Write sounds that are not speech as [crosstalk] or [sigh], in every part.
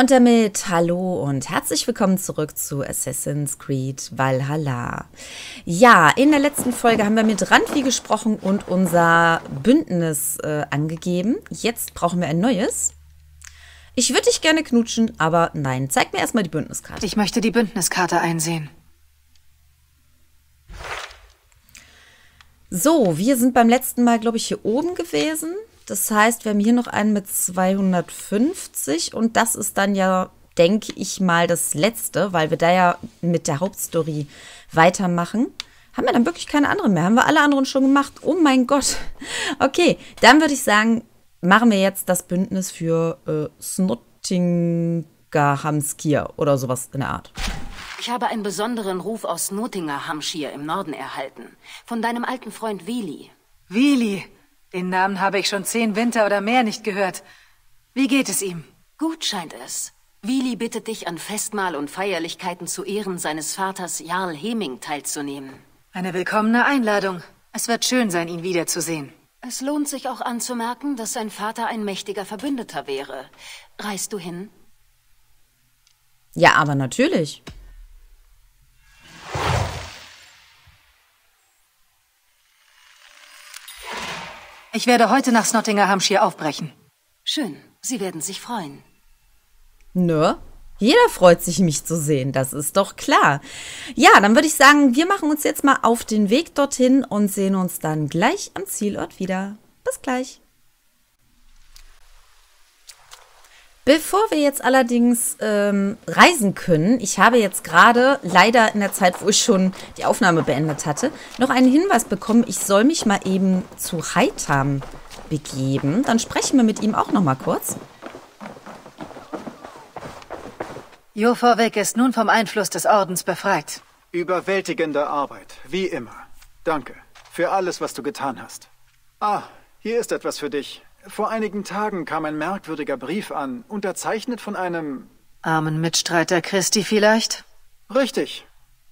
Und damit hallo und herzlich willkommen zurück zu Assassin's Creed Valhalla. Ja, in der letzten Folge haben wir mit Randvi gesprochen und unser Bündnis äh, angegeben. Jetzt brauchen wir ein neues. Ich würde dich gerne knutschen, aber nein, zeig mir erstmal die Bündniskarte. Ich möchte die Bündniskarte einsehen. So, wir sind beim letzten Mal, glaube ich, hier oben gewesen. Das heißt, wir haben hier noch einen mit 250 und das ist dann ja, denke ich mal, das letzte, weil wir da ja mit der Hauptstory weitermachen. Haben wir dann wirklich keine anderen mehr? Haben wir alle anderen schon gemacht? Oh mein Gott. [laughs] Okay, dann würde ich sagen, machen wir jetzt das Bündnis für äh, Snottingerhamskir oder sowas in der Art. Ich habe einen besonderen Ruf aus Nottingerhamshire im Norden erhalten. Von deinem alten Freund Willi. Willi, den Namen habe ich schon zehn Winter oder mehr nicht gehört. Wie geht es ihm? Gut scheint es. Willi bittet dich, an Festmahl und Feierlichkeiten zu Ehren seines Vaters Jarl Heming teilzunehmen. Eine willkommene Einladung. Es wird schön sein, ihn wiederzusehen. Es lohnt sich auch anzumerken, dass sein Vater ein mächtiger Verbündeter wäre. Reist du hin? Ja, aber natürlich. Ich werde heute nach Snottingerhamshire aufbrechen. Schön. Sie werden sich freuen. Nö. Jeder freut sich, mich zu sehen, das ist doch klar. Ja, dann würde ich sagen, wir machen uns jetzt mal auf den Weg dorthin und sehen uns dann gleich am Zielort wieder. Bis gleich. Bevor wir jetzt allerdings ähm, reisen können, ich habe jetzt gerade leider in der Zeit, wo ich schon die Aufnahme beendet hatte, noch einen Hinweis bekommen, ich soll mich mal eben zu Heitam begeben. Dann sprechen wir mit ihm auch noch mal kurz. Jovorweg ist nun vom Einfluss des Ordens befreit. Überwältigende Arbeit, wie immer. Danke für alles, was du getan hast. Ah, hier ist etwas für dich. Vor einigen Tagen kam ein merkwürdiger Brief an, unterzeichnet von einem... Armen Mitstreiter Christi vielleicht? Richtig.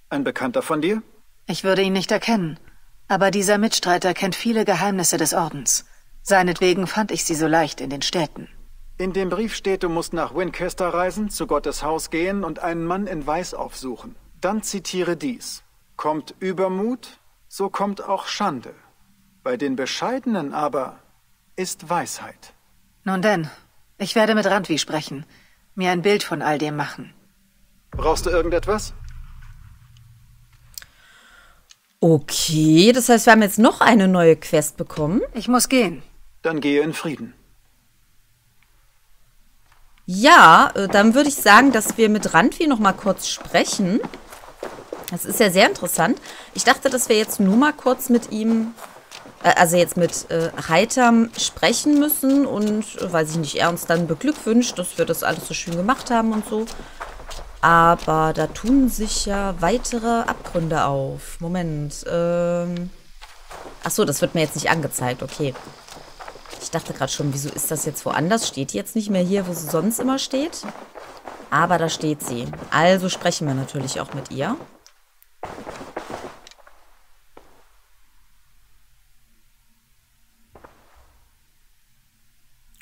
Ein Bekannter von dir? Ich würde ihn nicht erkennen. Aber dieser Mitstreiter kennt viele Geheimnisse des Ordens. Seinetwegen fand ich sie so leicht in den Städten. In dem Brief steht, du musst nach Winchester reisen, zu Gottes Haus gehen und einen Mann in Weiß aufsuchen. Dann zitiere dies. Kommt Übermut, so kommt auch Schande. Bei den Bescheidenen aber ist Weisheit. Nun denn, ich werde mit Randvi sprechen, mir ein Bild von all dem machen. Brauchst du irgendetwas? Okay, das heißt, wir haben jetzt noch eine neue Quest bekommen. Ich muss gehen. Dann gehe in Frieden. Ja, äh, dann würde ich sagen, dass wir mit Randvi noch mal kurz sprechen. Das ist ja sehr interessant. Ich dachte, dass wir jetzt nur mal kurz mit ihm also jetzt mit äh, Heitam sprechen müssen und, äh, weiß ich nicht, er uns dann beglückwünscht, dass wir das alles so schön gemacht haben und so. Aber da tun sich ja weitere Abgründe auf. Moment. Ähm. Achso, das wird mir jetzt nicht angezeigt. Okay. Ich dachte gerade schon, wieso ist das jetzt woanders? Steht die jetzt nicht mehr hier, wo sie sonst immer steht? Aber da steht sie. Also sprechen wir natürlich auch mit ihr.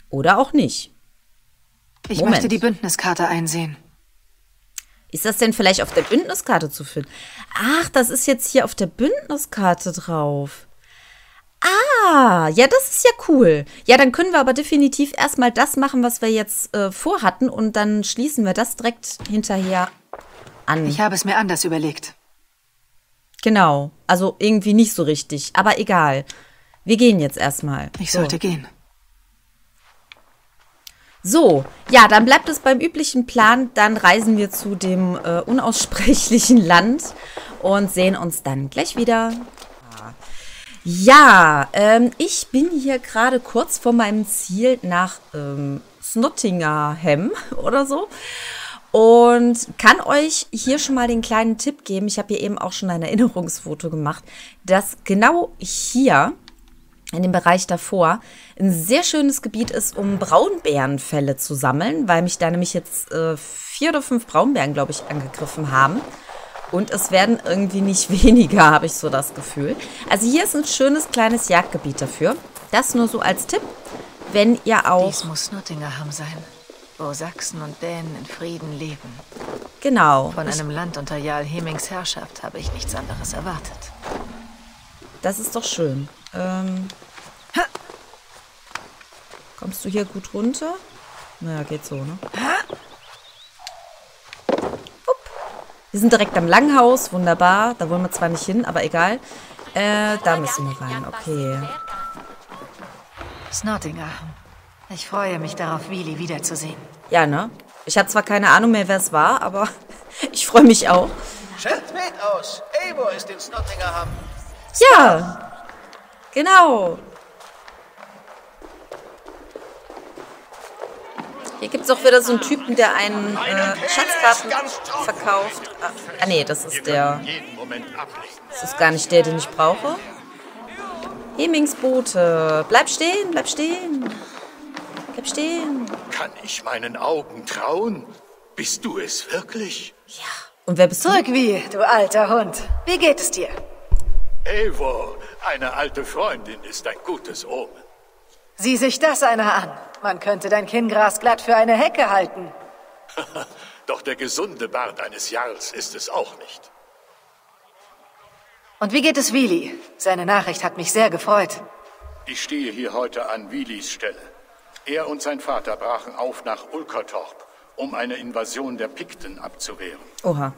Oder auch nicht. Ich Moment. möchte die Bündniskarte einsehen. Ist das denn vielleicht auf der Bündniskarte zu finden? Ach, das ist jetzt hier auf der Bündniskarte drauf. Ah, ja, das ist ja cool. Ja, dann können wir aber definitiv erstmal das machen, was wir jetzt äh, vorhatten und dann schließen wir das direkt hinterher an. Ich habe es mir anders überlegt. Genau, also irgendwie nicht so richtig, aber egal. Wir gehen jetzt erstmal. Ich sollte so. gehen. So, ja, dann bleibt es beim üblichen Plan. Dann reisen wir zu dem äh, unaussprechlichen [laughs] Land und sehen uns dann gleich wieder. Ja, ähm, ich bin hier gerade kurz vor meinem Ziel nach ähm, Snottingham [laughs] oder so und kann euch hier schon mal den kleinen Tipp geben. Ich habe hier eben auch schon ein Erinnerungsfoto gemacht, dass genau hier in dem Bereich davor ein sehr schönes Gebiet ist, um Braunbärenfälle zu sammeln, weil mich da nämlich jetzt äh, vier oder fünf Braunbären, glaube ich, angegriffen haben. Und es werden irgendwie nicht [laughs] weniger, habe ich so das Gefühl. Also hier ist ein schönes kleines Jagdgebiet dafür. Das nur so als Tipp, wenn ihr auch... Dies muss Nottingham sein. wo Sachsen und Dänen in Frieden leben. Genau. Von einem Land unter Jarl Hemings Herrschaft habe ich nichts anderes erwartet. Das ist doch schön. Ähm, kommst du hier gut runter? Naja, geht so, ne? Upp. Wir sind direkt am Langhaus, wunderbar. Da wollen wir zwar nicht hin, aber egal. Äh, da müssen wir rein, okay. Snottingham. Ich freue mich darauf, Willi wiederzusehen. Ja, ne? Ich hatte zwar keine Ahnung mehr, wer es war, aber [laughs] ich freue mich auch. Schaut mit aus. Eivor ist in Snottingham. Ja, genau. Hier gibt es auch wieder so einen Typen, der einen äh, Schatzkarten verkauft. Ah, ah, nee, das ist der. Das ist gar nicht der, den ich brauche. Hemingsboote. Bleib stehen, bleib stehen. Bleib stehen. Kann ich meinen Augen trauen? Bist du es wirklich? Und wer bist du? Zurück wie, du alter Hund. Wie geht es dir? Eivor, eine alte Freundin ist ein gutes Omen. Sieh sich das einer an. Man könnte dein Kinngras glatt für eine Hecke halten. [laughs] Doch der gesunde Bart eines Jarls ist es auch nicht. Und wie geht es Willi? Seine Nachricht hat mich sehr gefreut. Ich stehe hier heute an Wilis Stelle. Er und sein Vater brachen auf nach Ulkertorp, um eine Invasion der Pikten abzuwehren. Oha.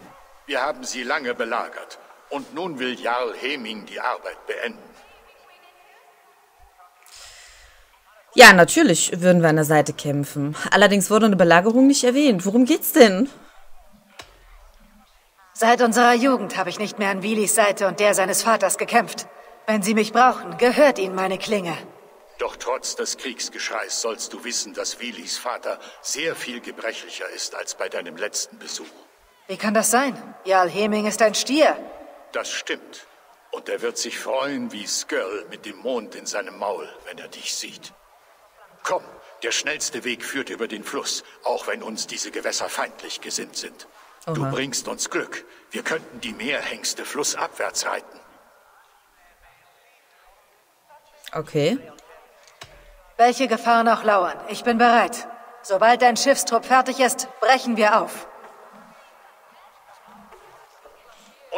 Wir haben sie lange belagert und nun will Jarl Heming die Arbeit beenden. Ja, natürlich würden wir an der Seite kämpfen. Allerdings wurde eine Belagerung nicht erwähnt. Worum geht's denn? Seit unserer Jugend habe ich nicht mehr an Willis Seite und der seines Vaters gekämpft. Wenn Sie mich brauchen, gehört Ihnen meine Klinge. Doch trotz des Kriegsgeschreis sollst du wissen, dass Wilis Vater sehr viel gebrechlicher ist als bei deinem letzten Besuch. Wie kann das sein? Jarl Heming ist ein Stier. Das stimmt. Und er wird sich freuen wie Skirl mit dem Mond in seinem Maul, wenn er dich sieht. Komm, der schnellste Weg führt über den Fluss, auch wenn uns diese Gewässer feindlich gesinnt sind. Du Oha. bringst uns Glück. Wir könnten die Meerhengste flussabwärts reiten. Okay. Welche Gefahren auch lauern, ich bin bereit. Sobald dein Schiffstrupp fertig ist, brechen wir auf.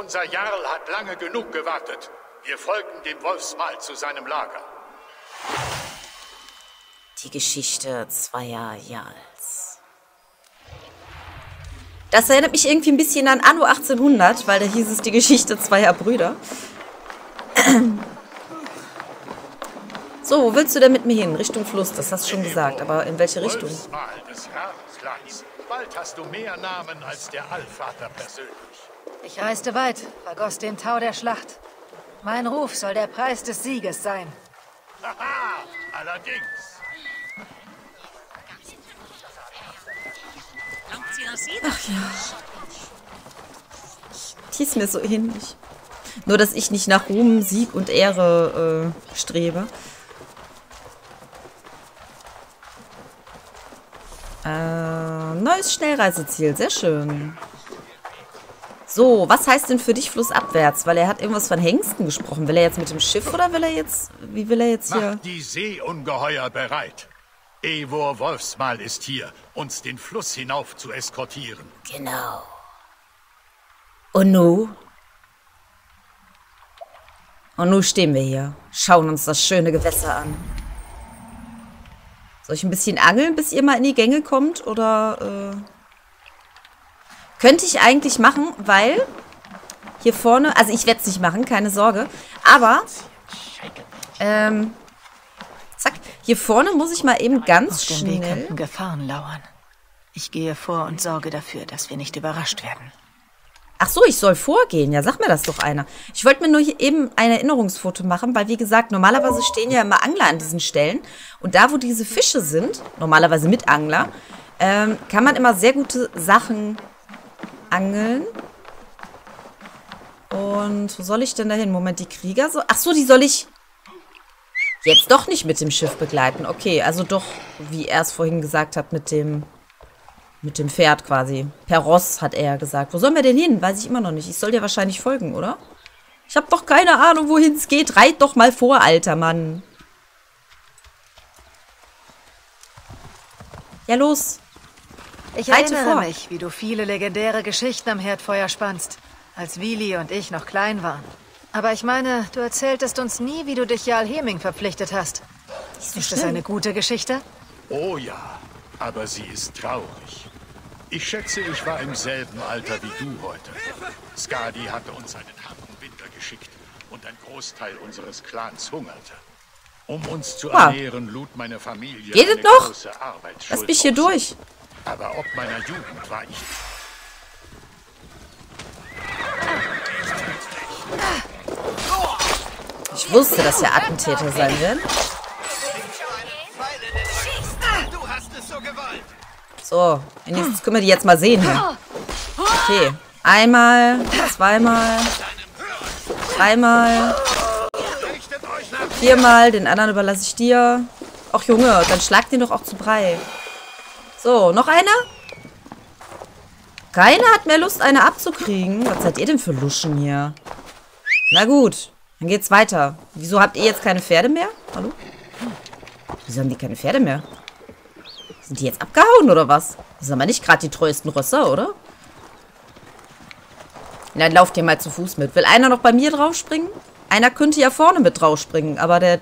Unser Jarl hat lange genug gewartet. Wir folgen dem Wolfsmal zu seinem Lager. Die Geschichte zweier Jarls. Das erinnert mich irgendwie ein bisschen an Anno 1800, weil da hieß es die Geschichte zweier Brüder. So, wo willst du denn mit mir hin? Richtung Fluss, das hast du schon gesagt, aber in welche Richtung? Wolfsmal des Rabenklans. Bald hast du mehr Namen als der Allvater persönlich. Ich reiste weit, vergoss den Tau der Schlacht. Mein Ruf soll der Preis des Sieges sein. Haha, allerdings. Die ist mir so ähnlich. Nur, dass ich nicht nach Ruhm, Sieg und Ehre äh, strebe. Äh, neues Schnellreiseziel, sehr schön. So, was heißt denn für dich flussabwärts? Weil er hat irgendwas von Hengsten gesprochen. Will er jetzt mit dem Schiff oder will er jetzt, wie will er jetzt hier? Macht die Seeungeheuer bereit. Eivor Wolfsmal ist hier, uns den Fluss hinauf zu eskortieren. Genau. Und nu? Und nu stehen wir hier, schauen uns das schöne Gewässer an. Soll ich ein bisschen angeln, bis ihr mal in die Gänge kommt? Oder, äh... Könnte ich eigentlich machen, weil hier vorne, also ich werde es nicht machen, keine Sorge. Aber, ähm, zack, hier vorne muss ich mal eben ganz Auf dem Weg schnell... könnten Gefahren lauern. Ich gehe vor und sorge dafür, dass wir nicht überrascht werden. Ach so, ich soll vorgehen. Ja, sag mir das doch einer. Ich wollte mir nur hier eben ein Erinnerungsfoto machen, weil wie gesagt, normalerweise stehen ja immer Angler an diesen Stellen. Und da, wo diese Fische sind, normalerweise mit Angler, ähm, kann man immer sehr gute Sachen angeln. Und wo soll ich denn da hin? Moment, die Krieger so. Ach so, die soll ich jetzt doch nicht mit dem Schiff begleiten. Okay, also doch, wie er es vorhin gesagt hat, mit dem mit dem Pferd quasi. Per Ross, hat er gesagt. Wo sollen wir denn hin? Weiß ich immer noch nicht. Ich soll dir wahrscheinlich folgen, oder? Ich habe doch keine Ahnung, wohin es geht. Reit doch mal vor, alter Mann. Ja, los. Ich Reite erinnere vor. mich, wie du viele legendäre Geschichten am Herdfeuer spannst, als Willi und ich noch klein waren. Aber ich meine, du erzähltest uns nie, wie du dich Jarl Heming verpflichtet hast. so Ist das eine gute Geschichte? Oh ja, aber sie ist traurig. Ich schätze, ich war im selben Alter wie du heute. Skadi hatte uns einen harten Winter geschickt und ein Großteil unseres Clans hungerte. Um uns zu Wow. ernähren, lud meine Familie Geht es eine noch? große Arbeitsschuld Lass mich hier durch. Aber ob meiner Jugend war ich Ich wusste, dass wir Attentäter sein werden. So, wenigstens können wir die jetzt mal sehen hier. Okay. Einmal, zweimal, dreimal, viermal. Den anderen überlasse ich dir. Ach Junge, dann schlag den doch auch zu Brei. So, noch einer? Keiner hat mehr Lust, eine abzukriegen. Was seid ihr denn für Luschen hier? Na gut, dann geht's weiter. Wieso habt ihr jetzt keine Pferde mehr? Hallo? Wieso haben die keine Pferde mehr? Sind die jetzt abgehauen oder was? Das sind aber nicht gerade die treuesten Rösser, oder? Na, Dann lauft ihr mal zu Fuß mit. Will einer noch bei mir draufspringen? Einer könnte ja vorne mit draufspringen, aber der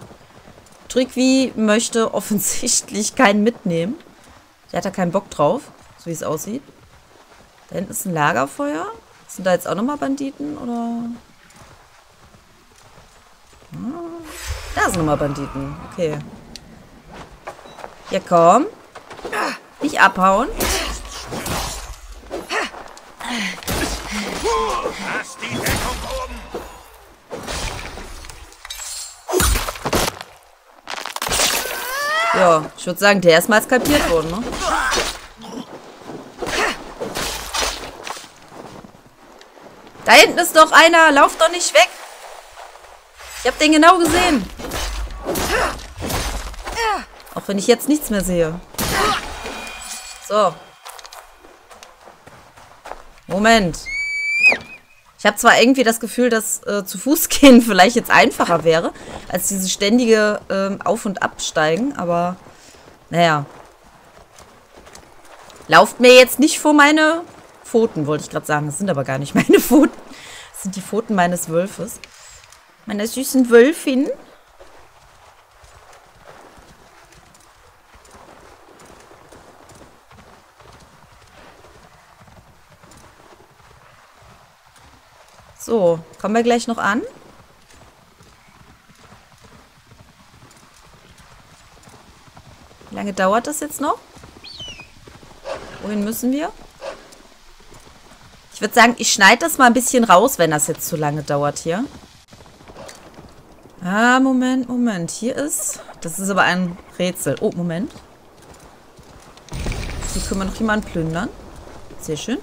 Trickwie möchte offensichtlich keinen mitnehmen. Der hat da keinen Bock drauf, so wie es aussieht. Da hinten ist ein Lagerfeuer. Sind da jetzt auch nochmal Banditen, oder? Ah, Da sind nochmal Banditen. Okay. Ja, komm. Nicht abhauen. Lass die Deckung oben! Ja, ich würde sagen, der ist mal skalpiert worden, ne? Da hinten ist doch einer. Lauf doch nicht weg. Ich habe den genau gesehen. Auch wenn ich jetzt nichts mehr sehe. So. Moment. Ich habe zwar irgendwie das Gefühl, dass äh, zu Fuß [laughs] gehen vielleicht jetzt einfacher wäre, als diese ständige ähm, Auf- und Absteigen, aber naja. Lauft mir jetzt nicht vor meine Pfoten, wollte ich gerade sagen. Das sind aber gar nicht [laughs] meine Pfoten. Das sind die Pfoten meines Wölfes. Meiner süßen Wölfin. So, kommen wir gleich noch an? Wie lange dauert das jetzt noch? Wohin müssen wir? Ich würde sagen, ich schneide das mal ein bisschen raus, wenn das jetzt zu lange dauert hier. Ah, Moment, Moment. Hier ist... Das ist aber ein Rätsel. Oh, Moment. Hier können wir noch jemanden plündern. Sehr schön.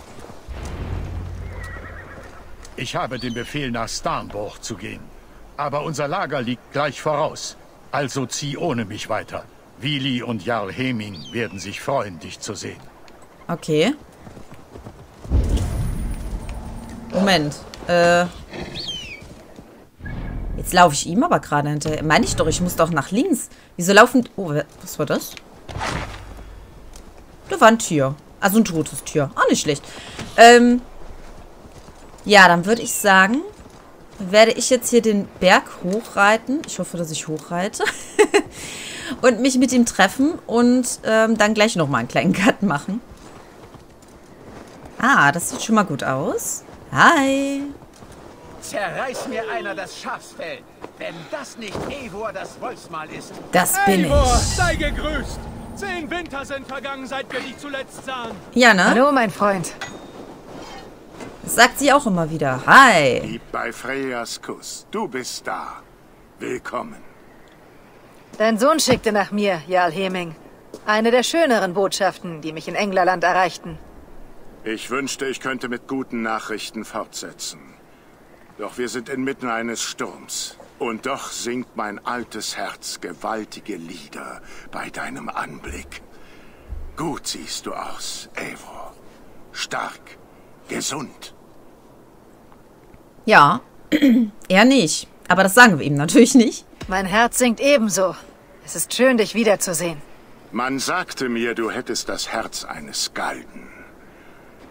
Ich habe den Befehl, nach Starnburg zu gehen. Aber unser Lager liegt gleich voraus. Also zieh ohne mich weiter. Willi und Jarl Heming werden sich freuen, dich zu sehen. Okay. Moment. Äh. Jetzt laufe ich ihm aber gerade hinterher. Meine ich doch, ich muss doch nach links. Wieso laufen... Oh, was war das? Da war ein Tier. Also ein totes Tier. Auch nicht schlecht. Ähm. Ja, dann würde ich sagen, werde ich jetzt hier den Berg hochreiten. Ich hoffe, dass ich hochreite. [laughs] und mich mit ihm treffen und ähm, dann gleich nochmal einen kleinen Cut machen. Ah, das sieht schon mal gut aus. Hi. Zerreiß mir einer das Schafsfell, wenn das nicht Eivor das Wolfsmal ist. Das bin Eivor, ich. sei gegrüßt. Zehn Winter sind vergangen, seit wir dich zuletzt sahen. Ja, ne? Hallo, mein Freund. Das sagt sie auch immer wieder. Hi. Lieb bei Freyas Kuss. Du bist da. Willkommen. Dein Sohn schickte nach mir, Jarl Heming. Eine der schöneren Botschaften, die mich in Englerland erreichten. Ich wünschte, ich könnte mit guten Nachrichten fortsetzen. Doch wir sind inmitten eines Sturms. Und doch singt mein altes Herz gewaltige Lieder bei deinem Anblick. Gut siehst du aus, Eivor. Stark, gesund. Ja, [clears throat] er nicht. Aber das sagen wir ihm natürlich nicht. Mein Herz singt ebenso. Es ist schön, dich wiederzusehen. Man sagte mir, du hättest das Herz eines Galden.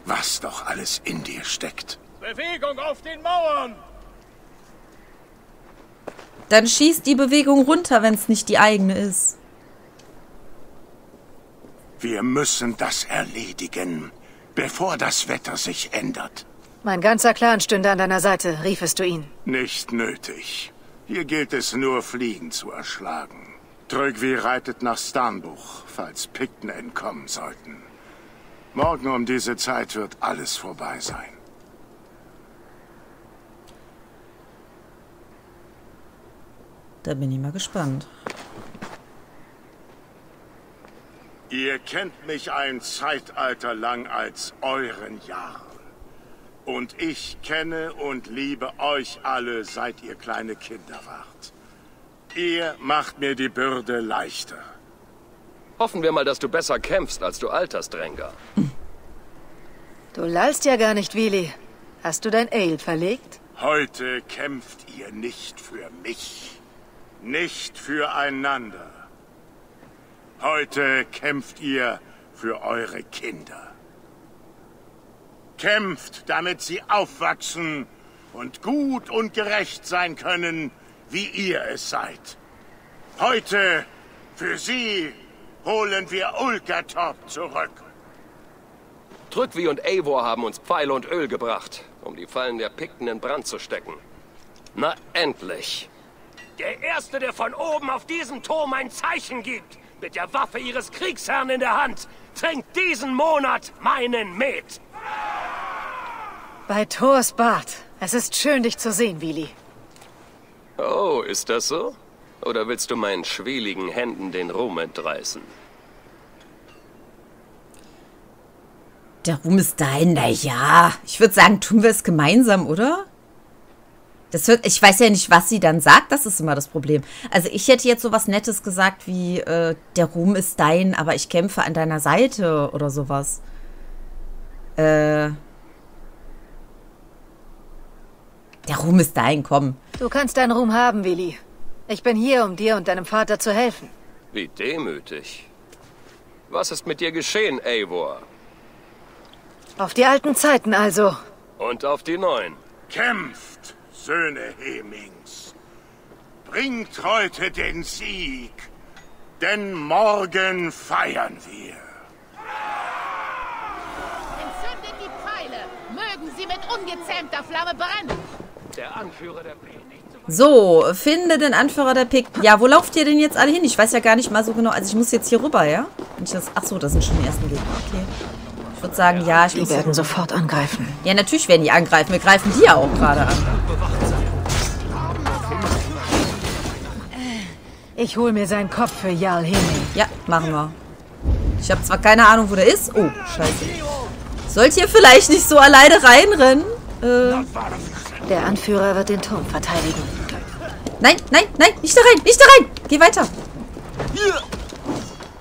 Was doch alles in dir steckt. Bewegung auf den Mauern! Dann schießt die Bewegung runter, wenn es nicht die eigene ist. Wir müssen das erledigen, bevor das Wetter sich ändert. Mein ganzer Clan stünde an deiner Seite, riefest du ihn. Nicht nötig. Hier gilt es nur, Fliegen zu erschlagen. Trögvi reitet nach Starnbuch, falls Pikten entkommen sollten. Morgen um diese Zeit wird alles vorbei sein. Da bin ich mal gespannt. Ihr kennt mich ein Zeitalter lang als euren Jarl. Und ich kenne und liebe euch alle, seit ihr kleine Kinder wart. Ihr macht mir die Bürde leichter. Hoffen wir mal, dass du besser kämpfst, als du alterst, Dränger. Du lallst ja gar nicht, Willi. Hast du dein Ale verlegt? Heute kämpft ihr nicht für mich. Nicht füreinander. Heute kämpft ihr für eure Kinder. Kämpft, damit sie aufwachsen und gut und gerecht sein können, wie ihr es seid. Heute, für sie, holen wir Ulkertorp zurück. Trückvi und Eivor haben uns Pfeile und Öl gebracht, um die Fallen der Pikten in Brand zu stecken. Na, endlich. Der Erste, der von oben auf diesen Turm ein Zeichen gibt, mit der Waffe ihres Kriegsherrn in der Hand, trinkt diesen Monat meinen Met. Bei Thors Bart. Es ist schön, dich zu sehen, Willi. Oh, ist das so? Oder willst du meinen schwieligen Händen den Ruhm entreißen? Der Ruhm ist dein, na ja. Ich würde sagen, tun wir es gemeinsam, oder? Das hört, ich weiß ja nicht, was sie dann sagt, das ist immer das Problem. Also ich hätte jetzt sowas Nettes gesagt wie, äh, der Ruhm ist dein, aber ich kämpfe an deiner Seite oder sowas. Äh. Der Ruhm ist dein, komm. Du kannst deinen Ruhm haben, Willi. Ich bin hier, um dir und deinem Vater zu helfen. Wie demütig. Was ist mit dir geschehen, Eivor? Auf die alten Zeiten also. Und auf die neuen. Kämpft, Söhne Hemings. Bringt heute den Sieg, denn morgen feiern wir. Entzündet die Pfeile. Mögen sie mit ungezähmter Flamme brennen. Der Anführer der Pikten. So, finde den Anführer der Pikten. Ja, wo lauft ihr denn jetzt alle hin? Ich weiß ja gar nicht mal so genau. Also ich muss jetzt hier rüber, ja? Wenn ich das, ach so, das sind schon die ersten Gegner. Okay. Ich würde sagen, ja, ich Die muss... werden sofort angreifen. Ja, natürlich werden die angreifen. Wir greifen die ja auch gerade an. Ich hol mir seinen Kopf für Jarl Heming. Ja, machen wir. Ich habe zwar keine Ahnung, wo der ist. Oh, scheiße. Sollt ihr vielleicht nicht so alleine reinrennen? Äh, Der Anführer wird den Turm verteidigen. nein, nein, nein, nicht da rein, nicht da rein. Geh weiter.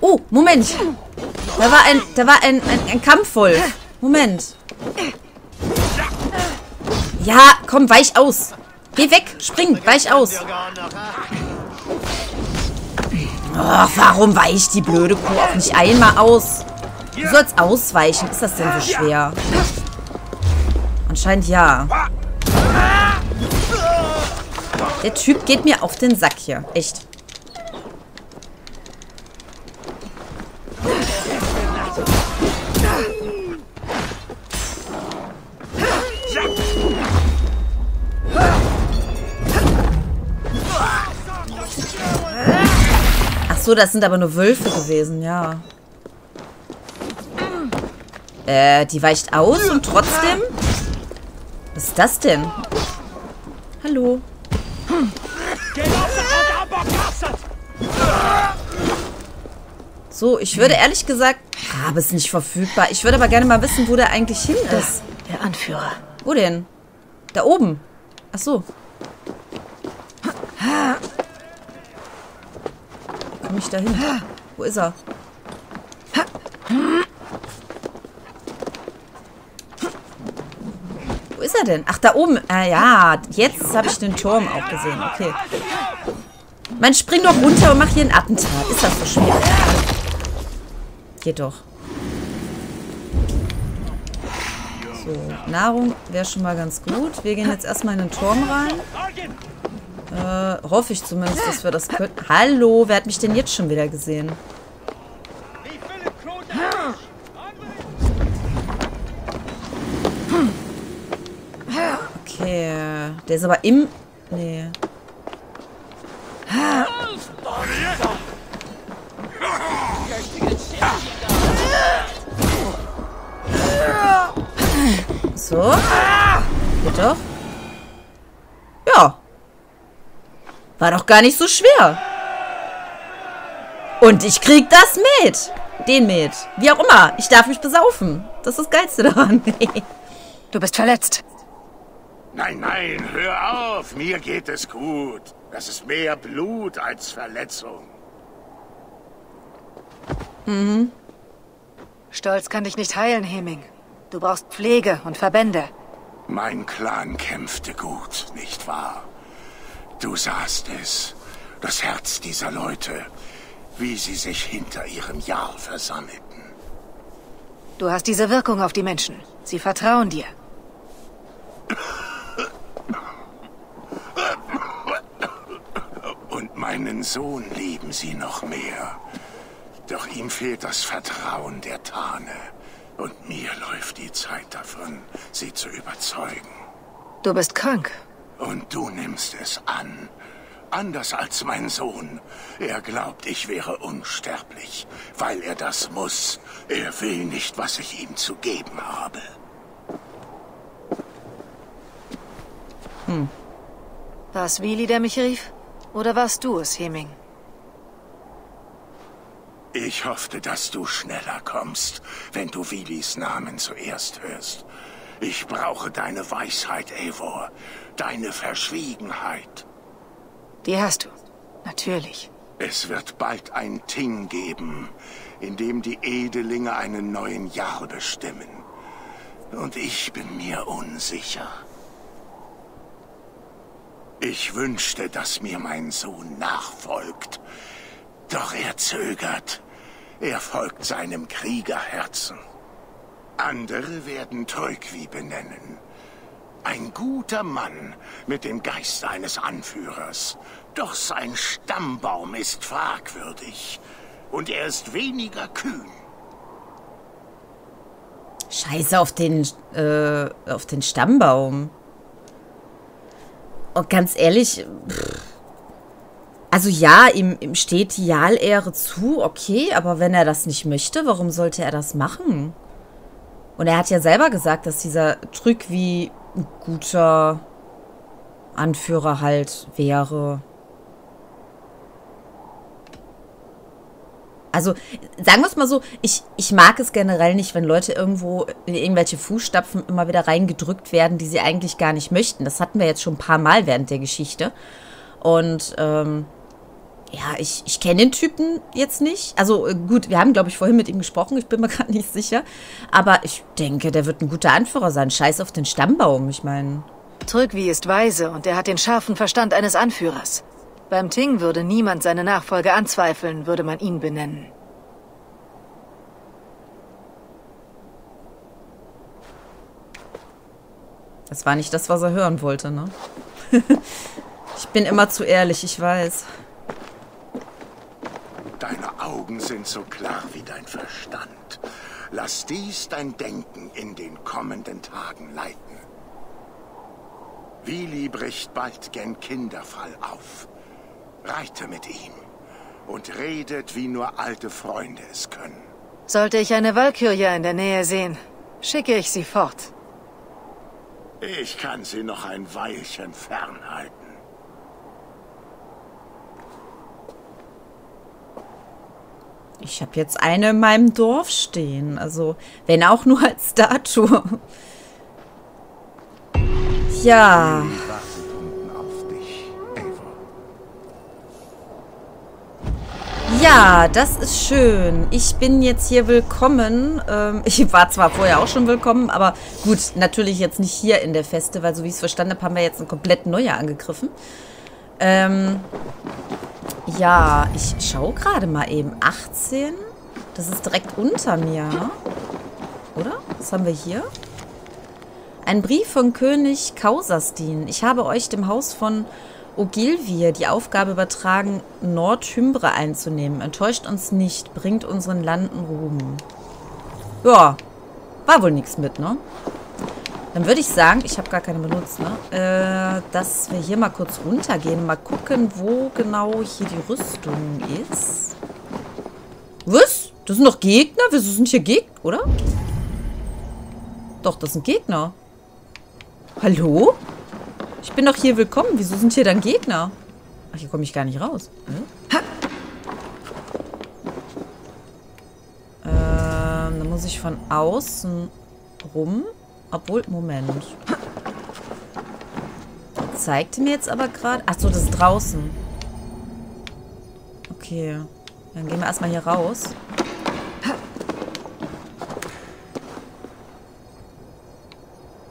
Oh, Moment. Da war ein, da war ein, ein, ein Kampfwolf. Moment. Ja, komm, weich aus. Geh weg, spring, weich aus. Ach, warum weicht die blöde Kuh auch nicht einmal aus? Du sollst ausweichen. Ist das denn so schwer? Anscheinend ja. Der Typ geht mir auf den Sack hier. Echt. Ach so, das sind aber nur Wölfe gewesen, ja. Äh, die weicht aus und trotzdem... Was ist das denn? Hallo. So, ich würde ehrlich gesagt... Rabe ist nicht verfügbar. Ich würde aber gerne mal wissen, wo der eigentlich hin ist. Der Anführer. Wo denn? Da oben. Ach so. Wie komme ich da hin? Wo ist er? Wo ist er denn? Ach, da oben. Ah ja, jetzt habe ich den Turm auch gesehen. Okay. Man spring doch runter und mach hier ein Attentat. Ist das so schwer? Geht doch. So, Nahrung wäre schon mal ganz gut. Wir gehen jetzt erstmal in den Turm rein. Äh, hoffe ich zumindest, dass wir das können. Hallo, wer hat mich denn jetzt schon wieder gesehen? Okay, der ist aber im... Nee. So. Geht doch. Ja. War doch gar nicht so schwer. Und ich krieg das mit. Den mit. Wie auch immer. Ich darf mich besaufen. Das ist das Geilste daran. [laughs] du bist verletzt. Nein, nein, hör auf. Mir geht es gut. Das ist mehr Blut als Verletzung. Mhm. Stolz kann dich nicht heilen, Heming. Du brauchst Pflege und Verbände. Mein Clan kämpfte gut, nicht wahr? Du sahst es. Das Herz dieser Leute, wie sie sich hinter ihrem Jarl versammelten. Du hast diese Wirkung auf die Menschen. Sie vertrauen dir. Und meinen Sohn lieben sie noch mehr. Doch ihm fehlt das Vertrauen der Tane. Und mir läuft die Zeit davon, sie zu überzeugen. Du bist krank. Und du nimmst es an. Anders als mein Sohn. Er glaubt, ich wäre unsterblich, weil er das muss. Er will nicht, was ich ihm zu geben habe. Hm. War es Willi, der mich rief? Oder warst du es, Heming? Ich hoffte, dass du schneller kommst, wenn du Willis Namen zuerst hörst. Ich brauche deine Weisheit, Eivor. Deine Verschwiegenheit. Die hast du. Natürlich. Es wird bald ein Ting geben, in dem die Edelinge einen neuen Jahr bestimmen. Und ich bin mir unsicher. Ich wünschte, dass mir mein Sohn nachfolgt. Doch er zögert. Er folgt seinem Kriegerherzen. Andere werden Teugwi benennen. Ein guter Mann mit dem Geist eines Anführers. Doch sein Stammbaum ist fragwürdig. Und er ist weniger kühn. Scheiße auf den, äh, auf den Stammbaum. Und ganz ehrlich, pff. Also ja, ihm, ihm steht die Jalehre zu, okay, aber wenn er das nicht möchte, warum sollte er das machen? Und er hat ja selber gesagt, dass dieser Trück wie ein guter Anführer halt wäre. Also, sagen wir es mal so, ich, ich mag es generell nicht, wenn Leute irgendwo in irgendwelche Fußstapfen immer wieder reingedrückt werden, die sie eigentlich gar nicht möchten. Das hatten wir jetzt schon ein paar Mal während der Geschichte. Und ähm, ja, ich, ich kenne den Typen jetzt nicht. Also äh, gut, wir haben, glaube ich, vorhin mit ihm gesprochen. Ich bin mir [laughs] gerade nicht sicher. Aber ich denke, der wird ein guter Anführer sein. Scheiß auf den Stammbaum, ich meine. Trygvi ist weise und er hat den scharfen Verstand eines Anführers. Beim Ting würde niemand seine Nachfolge anzweifeln, würde man ihn benennen. Das war nicht das, was er hören wollte, ne? [laughs] ich bin immer zu ehrlich, ich weiß. Augen sind so klar wie dein Verstand. Lass dies dein Denken in den kommenden Tagen leiten. Willi bricht bald gen Kinderfall auf. Reite mit ihm und redet, wie nur alte Freunde es können. Sollte ich eine Walkürie in der Nähe sehen, schicke ich sie fort. Ich kann sie noch ein Weilchen fernhalten. Ich habe jetzt eine in meinem Dorf stehen. Also, wenn auch nur als Statue. Ja. Ja, das ist schön. Ich bin jetzt hier willkommen. Ähm, [laughs] ich war zwar vorher auch schon willkommen, aber gut, natürlich jetzt nicht hier in der Feste, weil so wie ich es verstanden habe, haben wir jetzt ein komplett neuer angegriffen. Ähm, ja, ich schaue gerade mal eben. 18. Das ist direkt unter mir? Oder? Was haben wir hier? Ein Brief von König Kausastin. Ich habe euch dem Haus von Ogilvie die Aufgabe übertragen, Nordhymbre einzunehmen. Enttäuscht uns nicht, bringt unseren Landen Ruhm. Ja, war wohl nichts mit, ne? Dann würde ich sagen, ich habe gar keine benutzt, ne? Äh, dass wir hier mal kurz runtergehen und mal gucken, wo genau hier die Rüstung ist. Was? Das sind doch Gegner? Wieso sind hier Gegner, oder? Doch, das sind Gegner. Hallo? Ich bin doch hier willkommen. Wieso sind hier dann Gegner? Ach, hier komme ich gar nicht raus. Hm? Ähm, dann muss ich von außen rum. Obwohl, Moment. Zeigte mir jetzt aber gerade... Achso, das ist draußen. Okay. Dann gehen wir erstmal hier raus.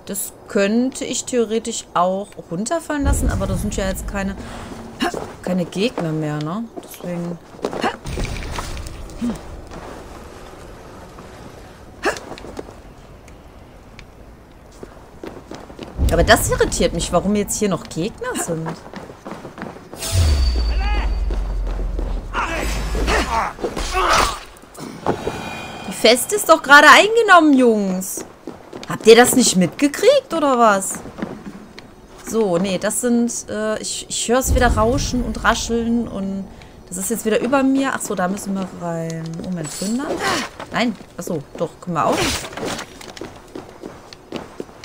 Das könnte ich theoretisch auch runterfallen lassen, aber das sind ja jetzt keine, keine Gegner mehr, ne? Deswegen... Aber das irritiert mich, warum jetzt hier noch Gegner sind. Die Feste ist doch gerade eingenommen, Jungs. Habt ihr das nicht mitgekriegt, oder was? So, nee, das sind... Äh, ich ich höre es wieder rauschen und rascheln und... Das ist jetzt wieder über mir. Achso, da müssen wir rein. Moment, plündern? Nein. Achso, doch, können wir auch.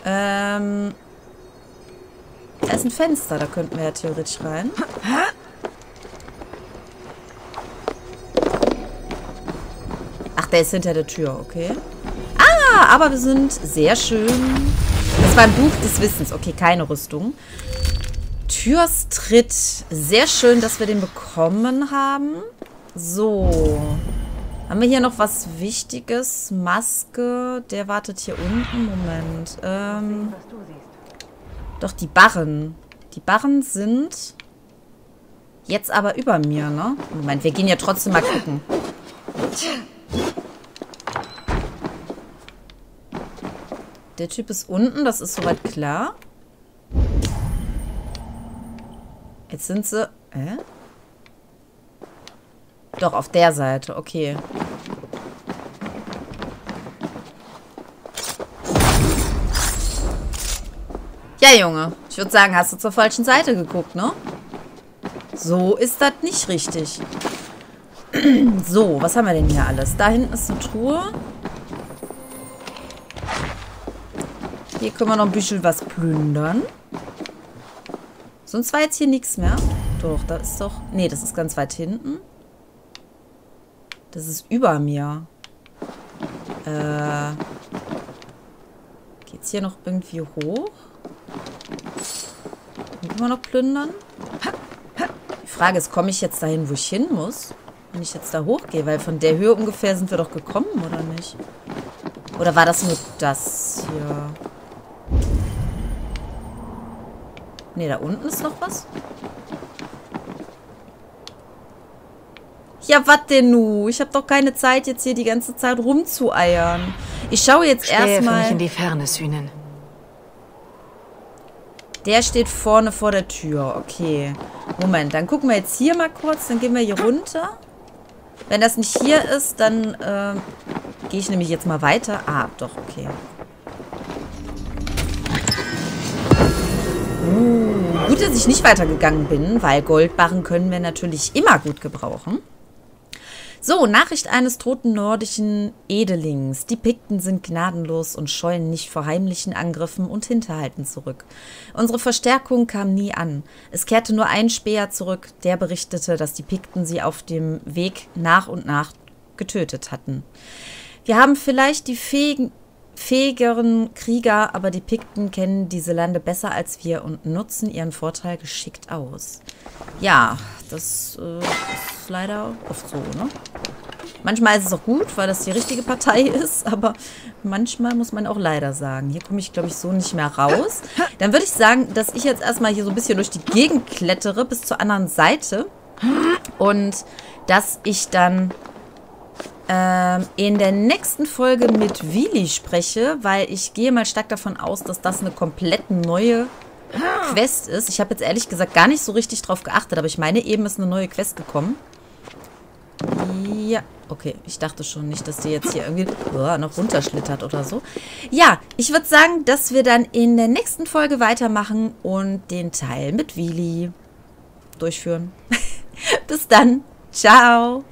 Ähm... Da ist ein Fenster, da könnten wir ja theoretisch rein. Ach, der ist hinter der Tür, okay. Ah, aber wir sind sehr schön. Das war ein Buch des Wissens. Okay, keine Rüstung. Türstritt. Sehr schön, dass wir den bekommen haben. So. Haben wir hier noch was Wichtiges? Maske. Der wartet hier unten. Moment. Ähm, doch, die Barren. Die Barren sind jetzt aber über mir, ne? Moment, wir gehen ja trotzdem mal gucken. Der Typ ist unten, das ist soweit klar. Jetzt sind sie... Äh? Doch, auf der Seite, okay. Ja, Junge. Ich würde sagen, hast du zur falschen Seite geguckt, ne? So ist das nicht richtig. [clears throat] so, was haben wir denn hier alles? Da hinten ist eine Truhe. Hier können wir noch ein bisschen was plündern. Sonst war jetzt hier nichts mehr. Doch, da ist doch... Nee, das ist ganz weit hinten. Das ist über mir. Äh... Geht's hier noch irgendwie hoch? Immer noch plündern? Die Frage ist, komme ich jetzt dahin, wo ich hin muss? Wenn ich jetzt da hochgehe? Weil von der Höhe ungefähr sind wir doch gekommen, oder nicht? Oder war das nur das hier? Ne, da unten ist noch was. Ja, was denn nu? Ich habe doch keine Zeit, jetzt hier die ganze Zeit rumzueiern. Ich schaue jetzt erstmal... in die Ferne, Sühnen. Der steht vorne vor der Tür. Okay. Moment, dann gucken wir jetzt hier mal kurz. Dann gehen wir hier runter. Wenn das nicht hier ist, dann äh, gehe ich nämlich jetzt mal weiter. Ah, doch, okay. Uh, gut, dass ich nicht weitergegangen bin, weil Goldbarren können wir natürlich immer gut gebrauchen. So, Nachricht eines toten nordischen Edelings. Die Pikten sind gnadenlos und scheuen nicht vor heimlichen Angriffen und Hinterhalten zurück. Unsere Verstärkung kam nie an. Es kehrte nur ein Speer zurück, der berichtete, dass die Pikten sie auf dem Weg nach und nach getötet hatten. Wir haben vielleicht die fähigen, fähigeren Krieger, aber die Pikten kennen diese Lande besser als wir und nutzen ihren Vorteil geschickt aus. Ja, das äh, ist leider oft so, ne? Manchmal ist es auch gut, weil das die richtige Partei [laughs] ist, aber manchmal muss man auch leider sagen. Hier komme ich, glaube ich, so nicht mehr raus. Dann würde ich sagen, dass ich jetzt erstmal hier so ein bisschen durch die Gegend klettere bis zur anderen Seite und dass ich dann in der nächsten Folge mit Willi spreche, weil ich gehe mal stark davon aus, dass das eine komplett neue Quest ist. Ich habe jetzt ehrlich gesagt gar nicht so richtig drauf geachtet, aber ich meine, eben ist eine neue Quest gekommen. Ja, okay. Ich dachte schon nicht, dass die jetzt hier irgendwie oh, noch runterschlittert oder so. Ja, ich würde sagen, dass wir dann in der nächsten Folge weitermachen und den Teil mit Willi durchführen. [laughs] Bis dann. Ciao.